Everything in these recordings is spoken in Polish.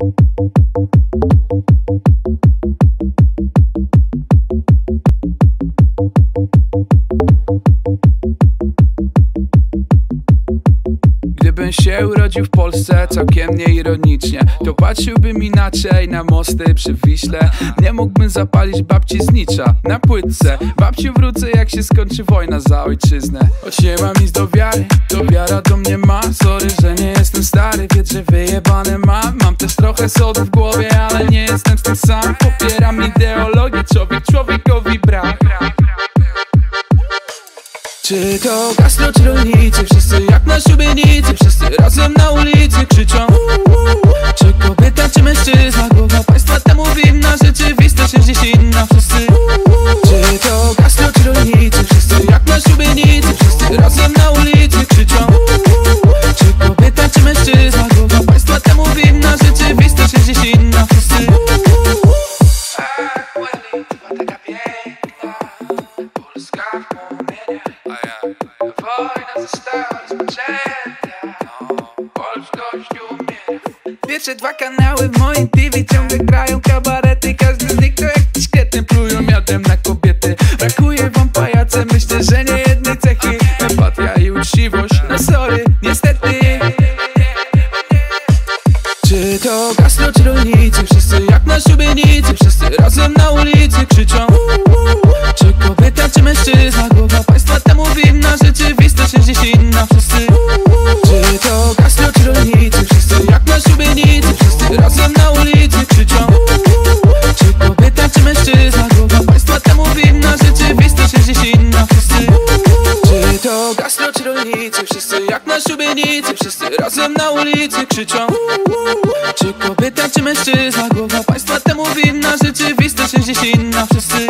thank you Gdybym się urodził w Polsce całkiem nieironicznie To patrzyłbym inaczej na mosty przy Wiśle. Nie mógłbym zapalić babci znicza na płytce. Babciu wrócę jak się skończy wojna za ojczyznę. Choć nie mam nic do wiary, to wiara do mnie ma. Sorry, że nie jestem stary, wiedz, że wyjebane mam. Mam też trochę sodu w głowie, ale nie jestem z tym sam. Popieram ideologię, człowiek człowiekowi brak czy to gastro czy rolnicy? Wszyscy jak na szubienicy Wszyscy razem na ulicy krzyczą Czy kobieta czy mężczyzna? Głowa państwa temu winna Rzeczywistość jest dziś inna Wszyscy Czy to traiam que a razem na ulicy krzyczą. Czy kobieta czy mężczyzna? Głowa państwa temu winna. Rzeczywistość jest dziś inna. Wszyscy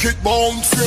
kick bones.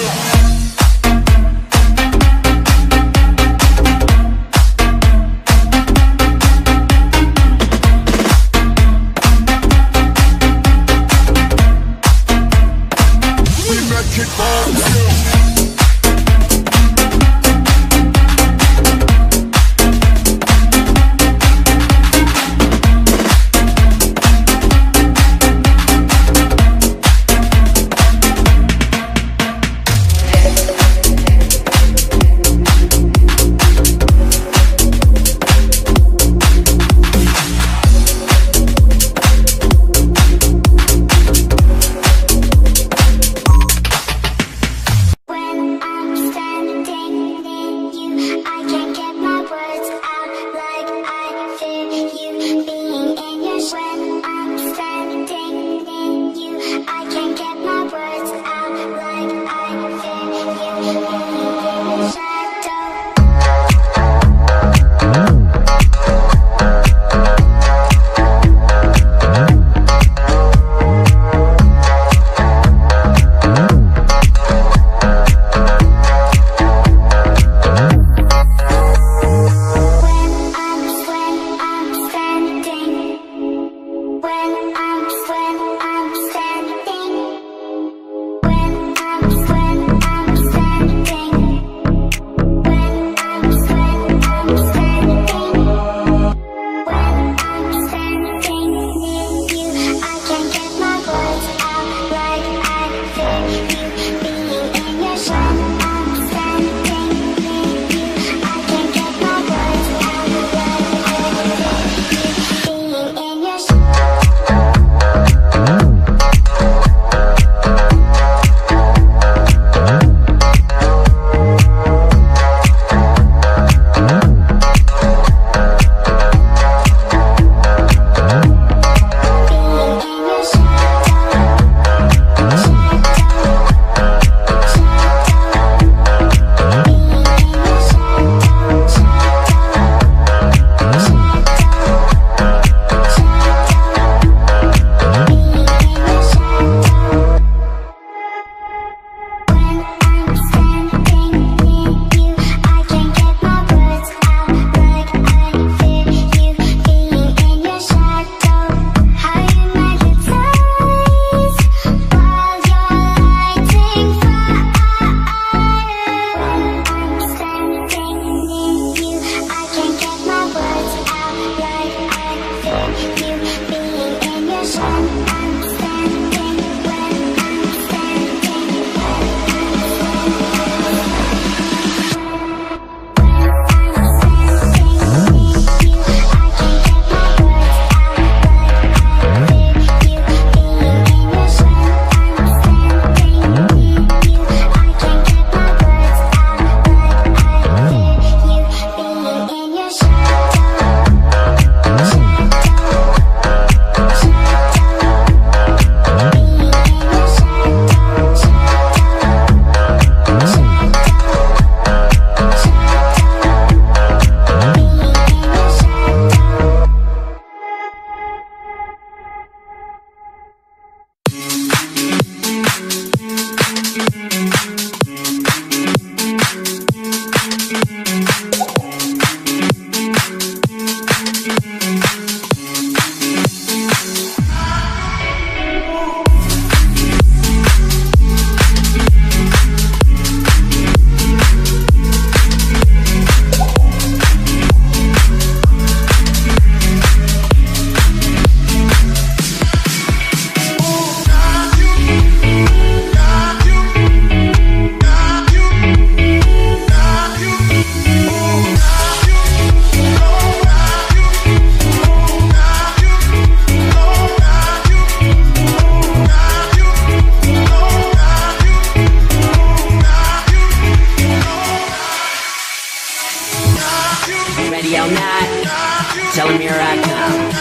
I'm not. Tell him here I come.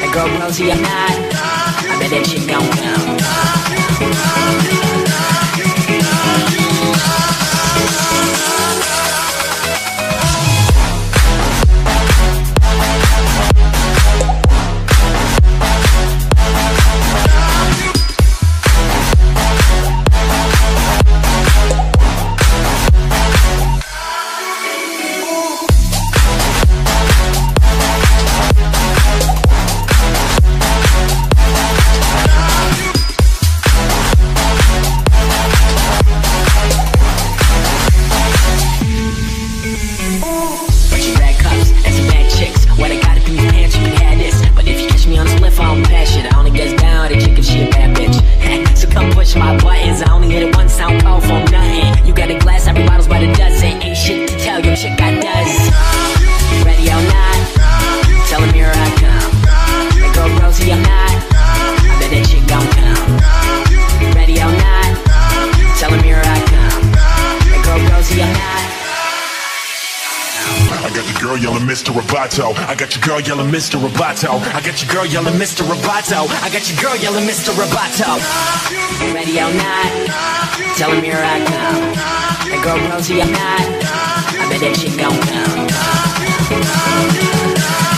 That girl knows who I'm not. I bet that shit gon' come. Your girl yelling Mr. Roboto. I got your girl yelling Mr. Roboto. I got your girl yelling Mr. Roboto. Ready or not, tell him here I come. Hey girl Rosie, I'm not. I bet that shit gon' come.